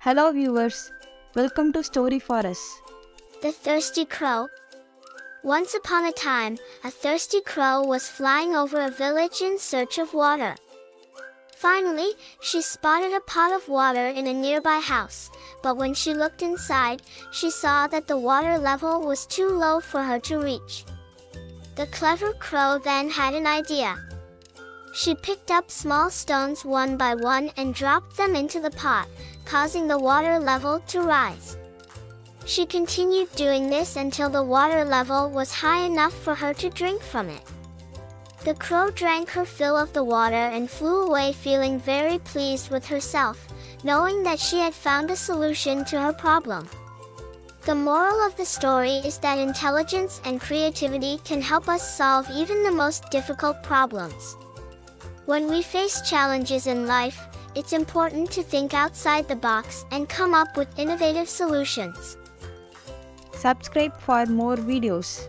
Hello, viewers. Welcome to Story for Us. The Thirsty Crow. Once upon a time, a thirsty crow was flying over a village in search of water. Finally, she spotted a pot of water in a nearby house, but when she looked inside, she saw that the water level was too low for her to reach. The clever crow then had an idea. She picked up small stones one by one and dropped them into the pot, causing the water level to rise. She continued doing this until the water level was high enough for her to drink from it. The crow drank her fill of the water and flew away feeling very pleased with herself, knowing that she had found a solution to her problem. The moral of the story is that intelligence and creativity can help us solve even the most difficult problems. When we face challenges in life, it's important to think outside the box and come up with innovative solutions. Subscribe for more videos.